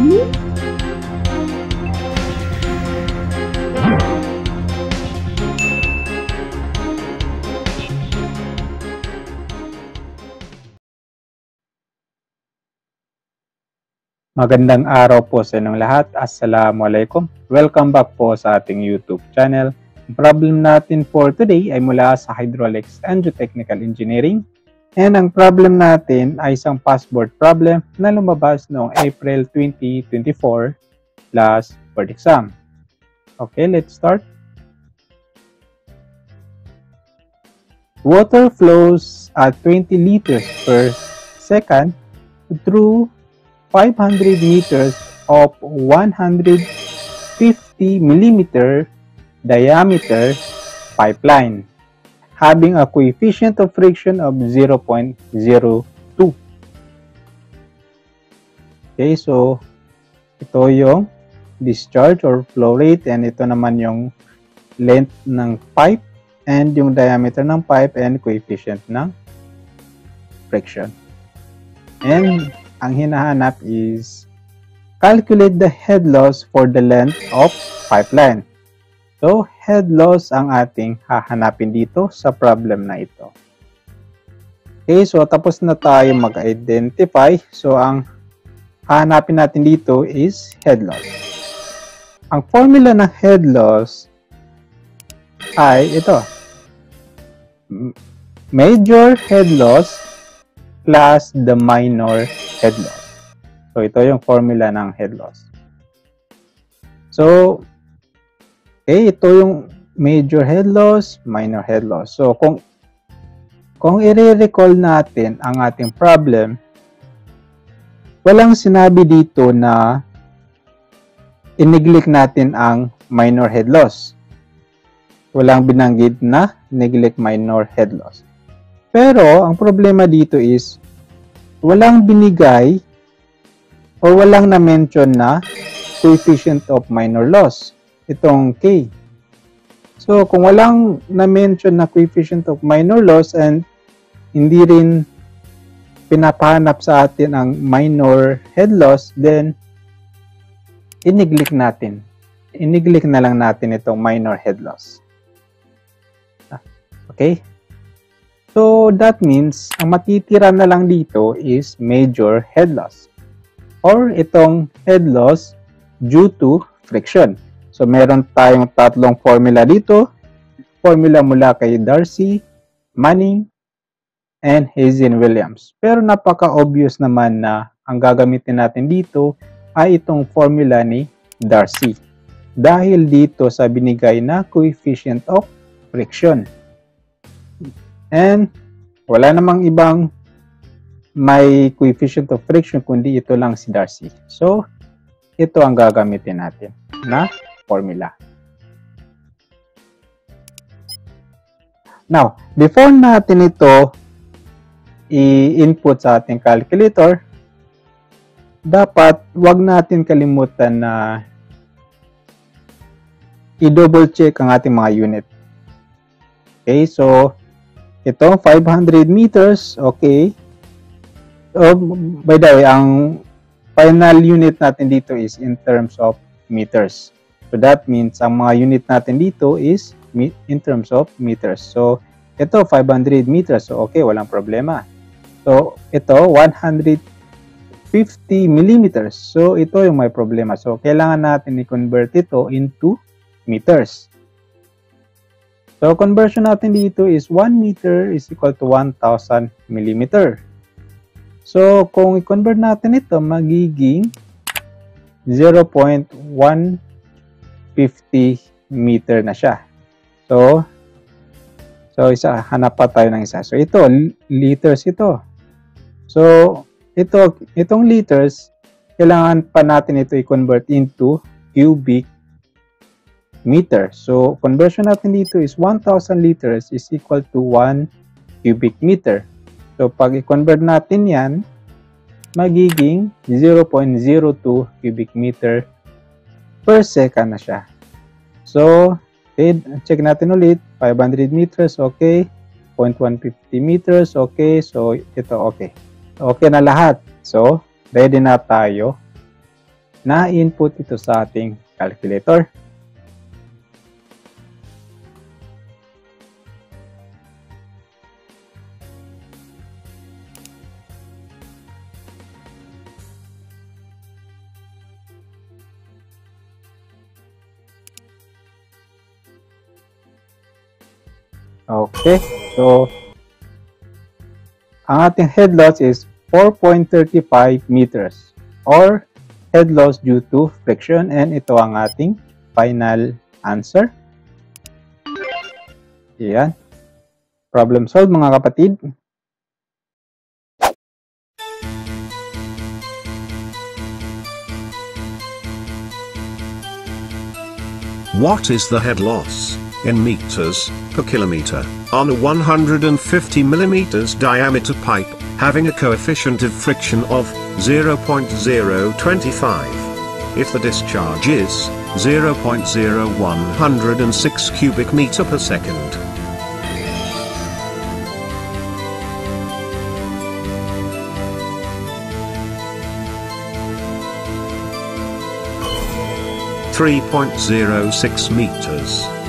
Magandang araw po sa inyong lahat. Assalamualaikum. Welcome back po sa ating YouTube channel. Ang problem natin for today ay mula sa Hydraulics and Geotechnical Engineering. And ang problem natin ay isang passboard problem na lumabas noong April 2024 last board exam. Okay, let's start. Water flows at 20 liters per second through 500 meters of 150 millimeter diameter pipeline having a coefficient of friction of 0.02. Okay, so ito yung discharge or flow rate and ito naman yung length ng pipe and yung diameter ng pipe and coefficient ng friction. And ang hinahanap is calculate the head loss for the length of pipeline. So, head loss ang ating hahanapin dito sa problem na ito. Okay, so tapos na tayo mag-identify. So, ang hahanapin natin dito is head loss. Ang formula ng head loss ay ito. Major head loss plus the minor head loss. So, ito yung formula ng head loss. So, okay, ito yung major head loss, minor head loss. So, kung kung i-recall natin ang ating problem, walang sinabi dito na ineglect natin ang minor head loss. Walang binanggit na neglect minor head loss. Pero, ang problema dito is, walang binigay o walang na-mention na coefficient of minor loss, itong K. So, kung walang na-mention na coefficient of minor loss and hindi rin pinapahanap sa atin ang minor head loss, then ineglect natin. Ineglect na lang natin itong minor head loss. Okay? So, that means, ang matitira na lang dito is major head loss. Or itong head loss due to friction. So, meron tayong tatlong formula dito. Formula mula kay Darcy, Manning, and Hazen Williams. Pero napaka-obvious naman na ang gagamitin natin dito ay itong formula ni Darcy. Dahil dito sa binigay na coefficient of friction. And wala namang ibang may coefficient of friction kundi ito lang si Darcy. So, ito ang gagamitin natin na formula. Now, before natin ito i-input sa ating calculator, dapat wag natin kalimutan na i-double check ang ating mga unit. Okay, so ito, 500 meters. Okay. So, by the way, ang final unit natin dito is in terms of meters. So, that means ang mga unit natin dito is in terms of meters. So, ito, 500 meters. So, okay, walang problema. So, ito, 150 millimeters. So, ito yung may problema. So, kailangan natin i-convert ito into meters. So, conversion natin dito is 1 meter is equal to 1,000 millimeter. So, kung i-convert natin ito, magiging 0.150 meter na siya. So, so isa, hanap pa tayo ng isa. So, ito, liters ito. So, ito, itong liters, kailangan pa natin ito i-convert into cubic meter. So, conversion natin dito is 1,000 liters is equal to 1 cubic meter. So, pag i-convert natin yan, magiging 0.02 cubic meter per second na siya. So, check natin ulit. 500 meters, okay. 0.150 meters, okay. So, ito, okay. Okay na lahat. So, ready na tayo na input ito sa ating calculator. Okay, so ang ating head loss is 4.35 meters or head loss due to friction and ito ang ating final answer. Yan. Problem solved mga kapatid. What is the head loss? In meters per kilometer on a 150 millimeters diameter pipe having a coefficient of friction of 0.025. If the discharge is 0.0106 cubic meter per second. Three point zero six meters.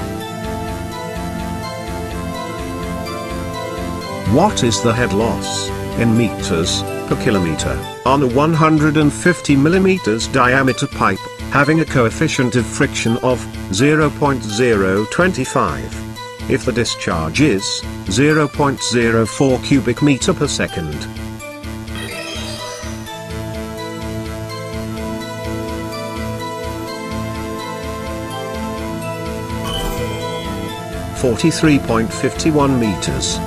What is the head loss, in meters, per kilometer, on a 150 mm diameter pipe, having a coefficient of friction of 0.025? If the discharge is 0.04 cubic meter per second. Forty-three point fifty-one meters.